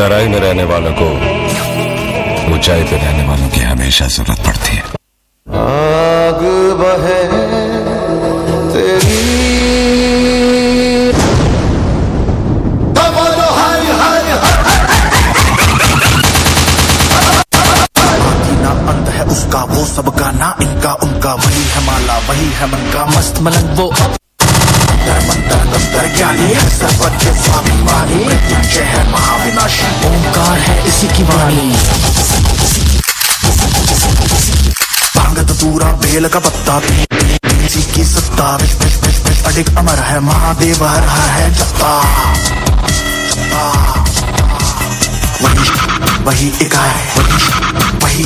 तराई में रहने वालों को ऊंचाई पे रहने वालों की हमेशा ज़रूरत पड़ती है। आग बहे तेरी। है उसका वो सबका ना इनका उनका। वही है माला वही है मन का मस्त मलंग वो। अंतर मंतर तंत्र ज्ञानी सर्वज्ञ स्वाभिमानी। है महाविनाशी, ओंकार है इसी की वाणी। दूरा बेल का पत्ता इसी की सत्ता। अडिग अमर है, महादेव हर है, जत्ता। वही वही इकाई वही वही